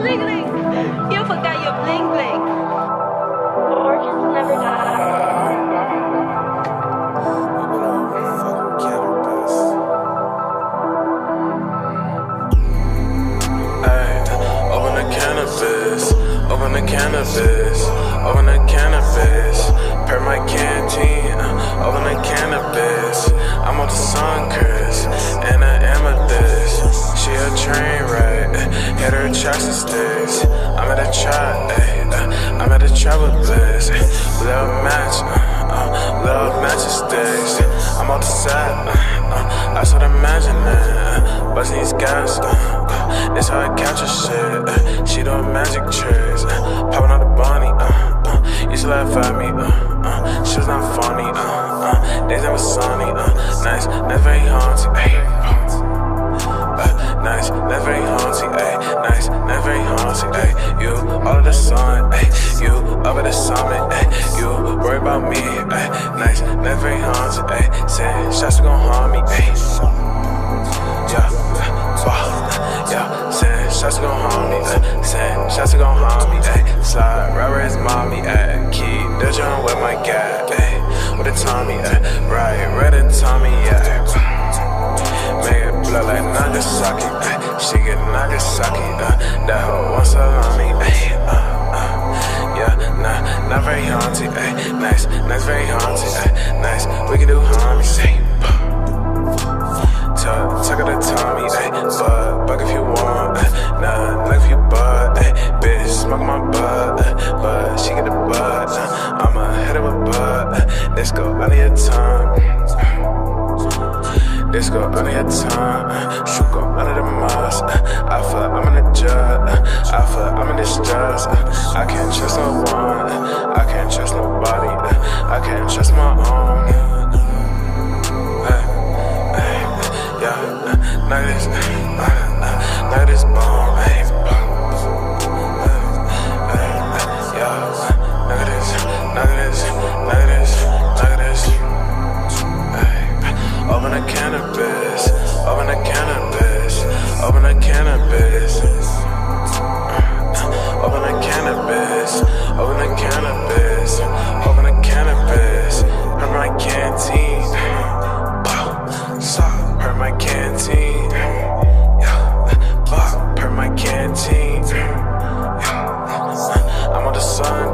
bling bling. You forgot your bling bling. Orchids never die. Open the Canabyss, open the Canabyss, open the Canabyss. I'm at a trap, ay, uh, I'm at a trap with bliss. Match, uh, uh, matching sticks. I'm on the set, uh, uh, I start imagining, uh, busting these gas. Uh, uh, this how I capture shit. Uh, she doing magic tricks, uh, popping out the bunny. Uh, uh, used to laugh at me, uh, uh, she was not funny. Uh, uh, days never sunny. Uh, nice, never haunting. Ay, shots are gonna harm me. Ay, slide, rubber is mommy. Ay, keep the joint with my gat. Ay, with the Tommy. Ay, right, red and Tommy. Yeah. Make it blow like Nagasaki. Ay, she get Nagasaki. Uh, that hoe wants salami. Ay, uh, uh, yeah, nah, not very haunting. Ay, nice, nice, very haunting. Ay, nice, we can do homie. Say, let's go, I need a time. Let's go under your tongue, uh, shoot go under the. Uh, I feel I'm in a judge, I feel I'm in distress. Uh, I can't trust no one, I can't trust nobody, I can't trust my own. Hey, hey, yeah, now this, now this bomb, hey, business. Open a Canabyss, open a Canabyss, open a Canabyss. Hurt my canteen, wow, hurt my canteen. Yeah, hurt my canteen. I'm on the sun.